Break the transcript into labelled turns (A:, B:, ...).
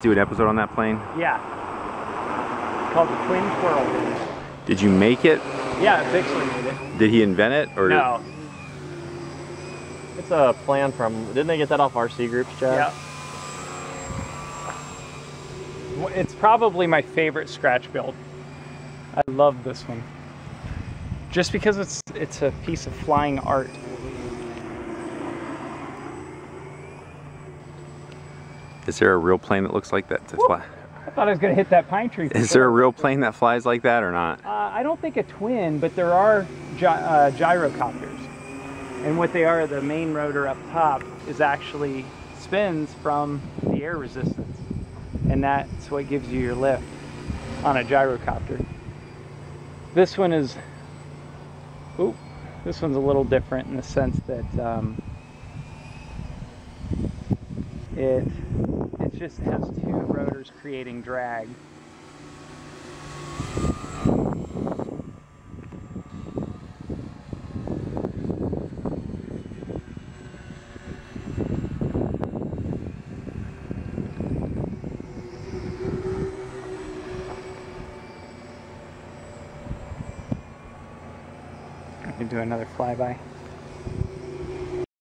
A: do an episode on that plane?
B: Yeah. It's called the Twin Twirl.
A: Did you make it?
B: Yeah, Bixler made it.
A: Did he invent it? Or
B: No.
C: It's a plan from, didn't they get that off RC groups, Chad?
B: Yeah. It's probably my favorite scratch build. I love this one. Just because it's it's a piece of flying art.
A: Is there a real plane that looks like that to fly?
B: I thought I was gonna hit that pine tree.
A: Is there a real plane that flies like that or not?
B: Uh, I don't think a twin, but there are gy- uh, gyrocopters. And what they are, the main rotor up top is actually spins from the air resistance. And that's what gives you your lift on a gyrocopter. This one is, oop, this one's a little different in the sense that um, it just has two rotors creating drag. Let me do another flyby.